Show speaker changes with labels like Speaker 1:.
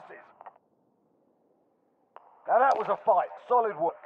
Speaker 1: passes. Now that was a fight. Solid work.